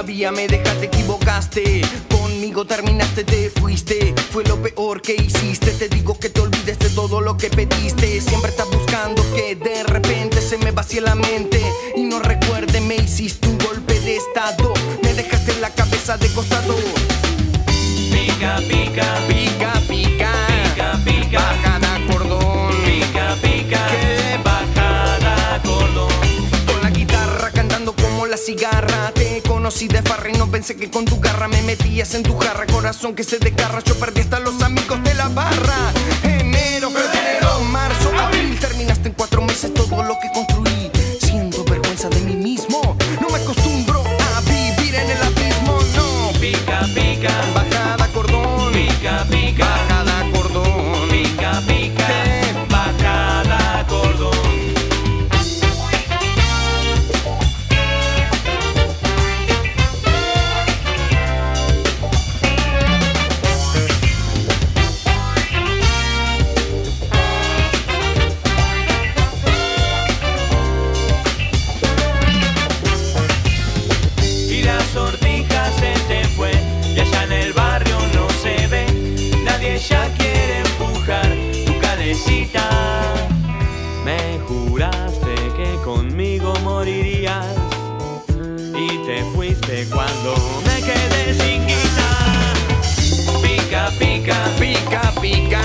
en la vía, me dejaste, equivocaste. Conmigo terminaste, te fuiste. Fue lo peor que hiciste. Te digo que te olvides de todo lo que pediste. Siempre estás buscando que de repente se me vacíe la mente. Y no recuerde, me hiciste un golpe de estado. Me dejaste la cabeza de costado. Pica, pica, Pica, pica. pica, pica, Bajada cordón. pica, pica, ¿Qué? bajada cordón. Con la guitarra cantando como la cigarra Te conocí de farra y no pensé que con tu garra Me metías en tu jarra, corazón que se desgarra Yo perdí hasta los amigos de la barra te fuiste cuando me quedé sin guita. Pica, pica, Pica, pica